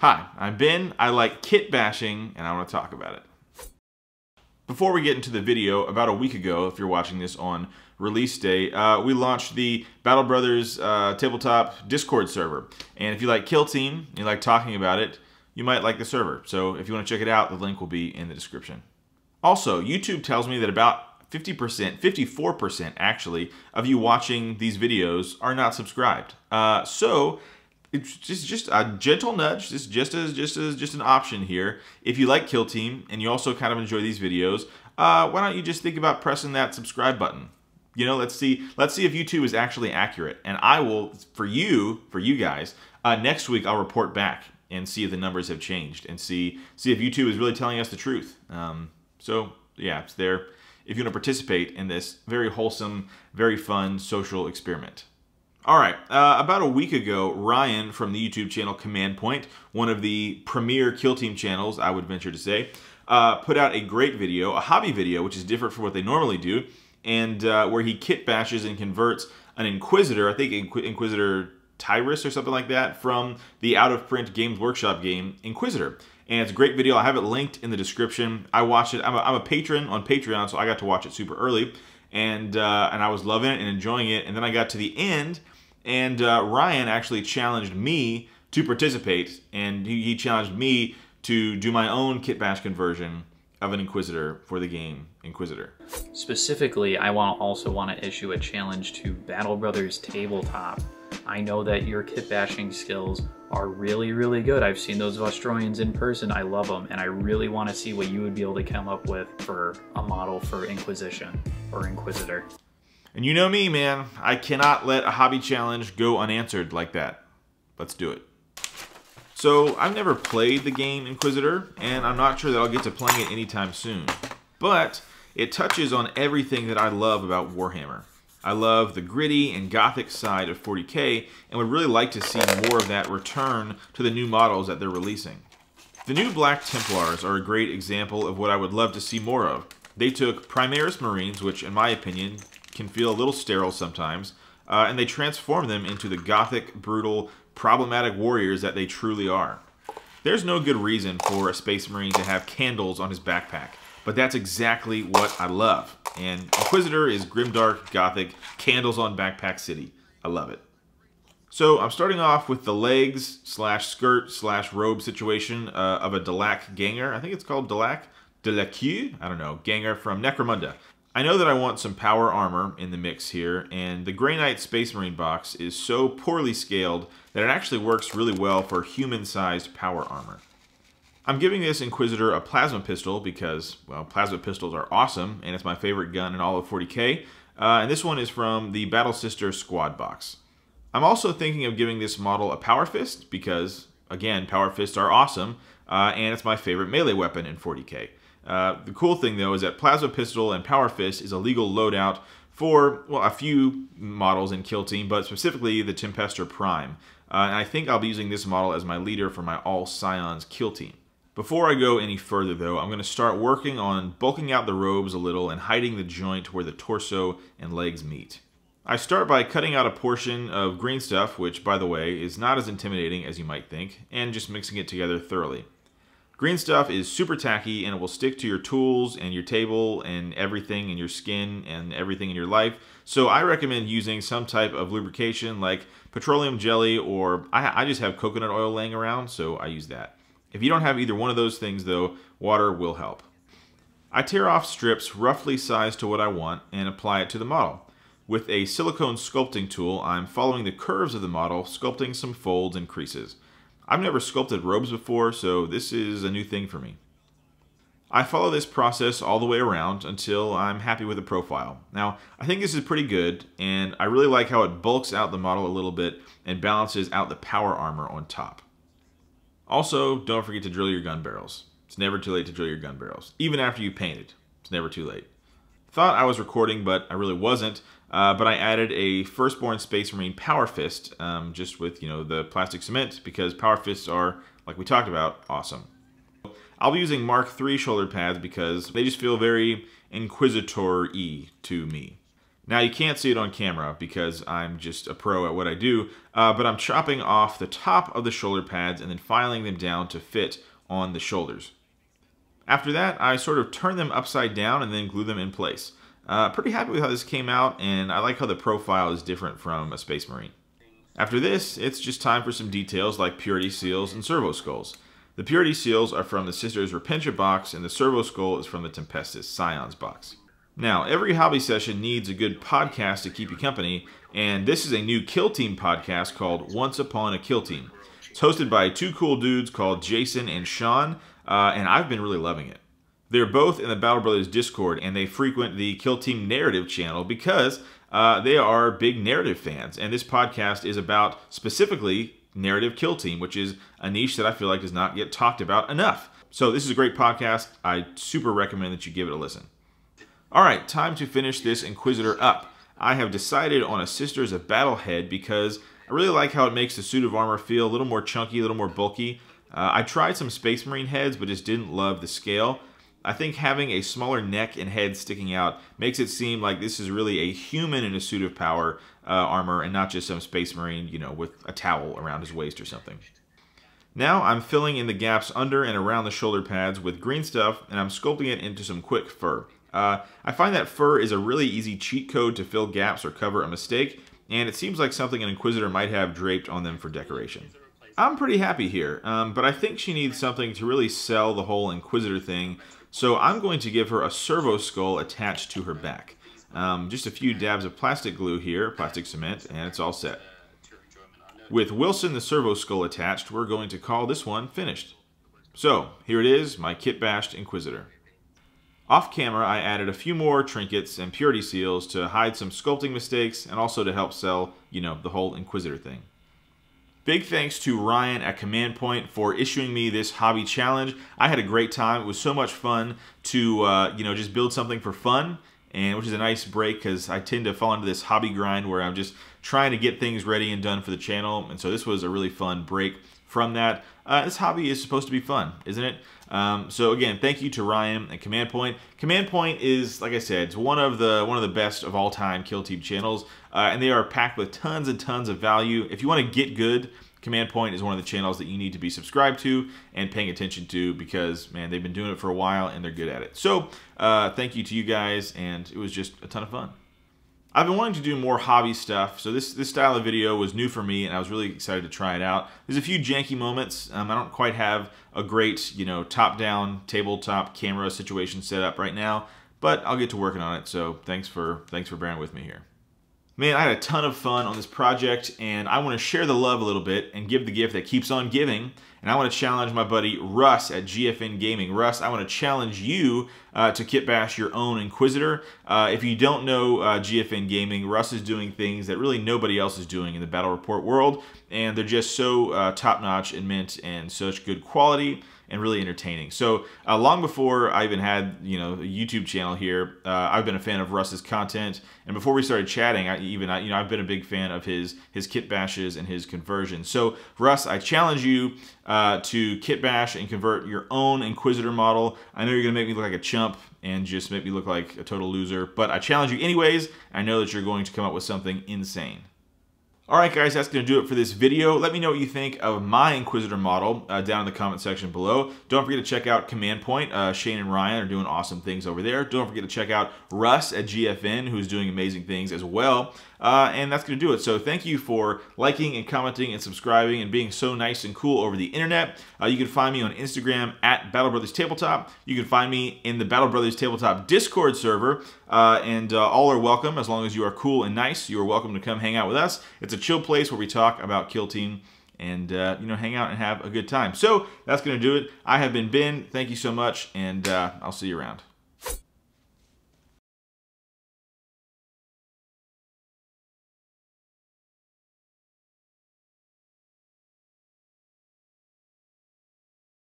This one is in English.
Hi, I'm Ben. I like kit bashing and I want to talk about it. Before we get into the video, about a week ago, if you're watching this on release day, uh, we launched the Battle Brothers uh, tabletop Discord server. And if you like Kill Team, you like talking about it, you might like the server. So if you want to check it out, the link will be in the description. Also, YouTube tells me that about 50%, 54% actually, of you watching these videos are not subscribed. Uh, so it's just just a gentle nudge. This just as just as just an option here. If you like Kill Team and you also kind of enjoy these videos, uh, why don't you just think about pressing that subscribe button? You know, let's see let's see if YouTube is actually accurate. And I will for you for you guys uh, next week. I'll report back and see if the numbers have changed and see see if YouTube is really telling us the truth. Um, so yeah, it's there if you want to participate in this very wholesome, very fun social experiment. All right, uh, about a week ago, Ryan from the YouTube channel Command Point, one of the premier kill team channels, I would venture to say, uh, put out a great video, a hobby video, which is different from what they normally do, and uh, where he kit bashes and converts an Inquisitor, I think Inqu Inquisitor Tyrus or something like that, from the out-of-print Games Workshop game Inquisitor. And it's a great video. I have it linked in the description. I watched it. I'm a, I'm a patron on Patreon, so I got to watch it super early and uh, and I was loving it and enjoying it. And then I got to the end, and uh, Ryan actually challenged me to participate, and he, he, challenged me to do my own kit bash conversion of an Inquisitor for the game Inquisitor. Specifically, I want also want to issue a challenge to Battle Brothers Tabletop. I know that your kit bashing skills are really, really good. I've seen those Vostroyans in person. I love them, and I really want to see what you would be able to come up with for a model for Inquisition or Inquisitor. And you know me, man. I cannot let a hobby challenge go unanswered like that. Let's do it. So, I've never played the game Inquisitor, and I'm not sure that I'll get to playing it anytime soon. But, it touches on everything that I love about Warhammer. I love the gritty and gothic side of 40k, and would really like to see more of that return to the new models that they're releasing. The new Black Templars are a great example of what I would love to see more of. They took Primaris Marines, which in my opinion can feel a little sterile sometimes, uh, and they transform them into the gothic, brutal, problematic warriors that they truly are. There's no good reason for a Space Marine to have candles on his backpack, but that's exactly what I love. And Inquisitor is grimdark, gothic, candles on backpack city. I love it. So I'm starting off with the legs slash skirt slash robe situation uh, of a Delaque Ganger. I think it's called Delaque. Delaque? I don't know. Ganger from Necromunda. I know that I want some power armor in the mix here, and the Grey Knight Space Marine box is so poorly scaled that it actually works really well for human-sized power armor. I'm giving this Inquisitor a plasma pistol because, well, plasma pistols are awesome, and it's my favorite gun in all of 40k, uh, and this one is from the Battle Sister Squad box. I'm also thinking of giving this model a Power Fist because, again, Power Fists are awesome, uh, and it's my favorite melee weapon in 40k. Uh, the cool thing though is that Plasma Pistol and Power Fist is a legal loadout for, well, a few models in Kill Team, but specifically the Tempestor Prime. Uh, and I think I'll be using this model as my leader for my All Scions Kill Team. Before I go any further though, I'm going to start working on bulking out the robes a little and hiding the joint where the torso and legs meet. I start by cutting out a portion of green stuff, which by the way is not as intimidating as you might think, and just mixing it together thoroughly. Green stuff is super tacky and it will stick to your tools and your table and everything in your skin and everything in your life. So I recommend using some type of lubrication like petroleum jelly or I, I just have coconut oil laying around, so I use that. If you don't have either one of those things though, water will help. I tear off strips roughly sized to what I want and apply it to the model. With a silicone sculpting tool, I'm following the curves of the model, sculpting some folds and creases. I've never sculpted robes before, so this is a new thing for me. I follow this process all the way around until I'm happy with the profile. Now, I think this is pretty good, and I really like how it bulks out the model a little bit and balances out the power armor on top. Also, don't forget to drill your gun barrels. It's never too late to drill your gun barrels, even after you've painted. It's never too late. Thought I was recording, but I really wasn't. Uh, but I added a Firstborn Space Marine Power Fist, um, just with you know the plastic cement, because Power Fists are, like we talked about, awesome. I'll be using Mark III shoulder pads because they just feel very Inquisitor-y to me. Now you can't see it on camera because I'm just a pro at what I do, uh, but I'm chopping off the top of the shoulder pads and then filing them down to fit on the shoulders. After that, I sort of turn them upside down and then glue them in place. Uh, pretty happy with how this came out, and I like how the profile is different from a Space Marine. After this, it's just time for some details like purity seals and servo skulls. The purity seals are from the Sisters Repentia box, and the servo skull is from the Tempestus Scions box. Now, every hobby session needs a good podcast to keep you company, and this is a new Kill Team podcast called Once Upon a Kill Team. It's hosted by two cool dudes called Jason and Sean, uh, and I've been really loving it. They're both in the Battle Brothers Discord, and they frequent the Kill Team Narrative channel because uh, they are big narrative fans. And this podcast is about specifically narrative kill team, which is a niche that I feel like does not get talked about enough. So this is a great podcast. I super recommend that you give it a listen. All right, time to finish this Inquisitor up. I have decided on a Sisters of Battle head because I really like how it makes the suit of armor feel a little more chunky, a little more bulky. Uh, I tried some Space Marine heads, but just didn't love the scale. I think having a smaller neck and head sticking out makes it seem like this is really a human in a suit of power uh, armor and not just some Space Marine, you know, with a towel around his waist or something. Now I'm filling in the gaps under and around the shoulder pads with green stuff and I'm sculpting it into some quick fur. Uh, I find that fur is a really easy cheat code to fill gaps or cover a mistake, and it seems like something an Inquisitor might have draped on them for decoration. I'm pretty happy here, um, but I think she needs something to really sell the whole Inquisitor thing, so I'm going to give her a servo skull attached to her back. Um, just a few dabs of plastic glue here, plastic cement, and it's all set. With Wilson the servo skull attached, we're going to call this one finished. So, here it is, my kit bashed Inquisitor. Off camera, I added a few more trinkets and purity seals to hide some sculpting mistakes and also to help sell, you know, the whole Inquisitor thing. Big thanks to Ryan at Command Point for issuing me this hobby challenge. I had a great time. It was so much fun to, uh, you know, just build something for fun, and which is a nice break because I tend to fall into this hobby grind where I'm just trying to get things ready and done for the channel. And so this was a really fun break from that. Uh, this hobby is supposed to be fun, isn't it? Um, so again, thank you to Ryan and Command Point. Command Point is, like I said, it's one of the one of the best of all time Kill Team channels, uh, and they are packed with tons and tons of value. If you want to get good, Command Point is one of the channels that you need to be subscribed to and paying attention to because, man, they've been doing it for a while and they're good at it. So, uh, thank you to you guys, and it was just a ton of fun. I've been wanting to do more hobby stuff, so this, this style of video was new for me, and I was really excited to try it out. There's a few janky moments. Um, I don't quite have a great, you know, top-down tabletop camera situation set up right now, but I'll get to working on it, so thanks for, thanks for bearing with me here. Man, I had a ton of fun on this project, and I want to share the love a little bit and give the gift that keeps on giving. And I want to challenge my buddy Russ at GFN Gaming. Russ, I want to challenge you uh, to kitbash your own Inquisitor. Uh, if you don't know uh, GFN Gaming, Russ is doing things that really nobody else is doing in the Battle Report world, and they're just so uh, top-notch and mint and such good quality and really entertaining. So uh, long before I even had you know a YouTube channel here, uh, I've been a fan of Russ's content, and before we started chatting, I even I, you know I've been a big fan of his his kit bashes and his conversions. So Russ, I challenge you uh, to kit bash and convert your own Inquisitor model. I know you're gonna make me look like a chump and just make me look like a total loser, but I challenge you anyways. I know that you're going to come up with something insane. Alright guys, that's going to do it for this video. Let me know what you think of my Inquisitor model uh, down in the comment section below. Don't forget to check out Command Point. Uh, Shane and Ryan are doing awesome things over there. Don't forget to check out Russ at GFN, who's doing amazing things as well. Uh, and that's going to do it. So thank you for liking and commenting and subscribing and being so nice and cool over the internet. Uh, you can find me on Instagram at Battle Brothers Tabletop. You can find me in the Battle Brothers Tabletop Discord server. Uh, and uh, all are welcome as long as you are cool and nice. You are welcome to come hang out with us. It's a chill place where we talk about Kill Team and uh, you know hang out and have a good time. So that's going to do it. I have been Ben. Thank you so much, and uh, I'll see you around.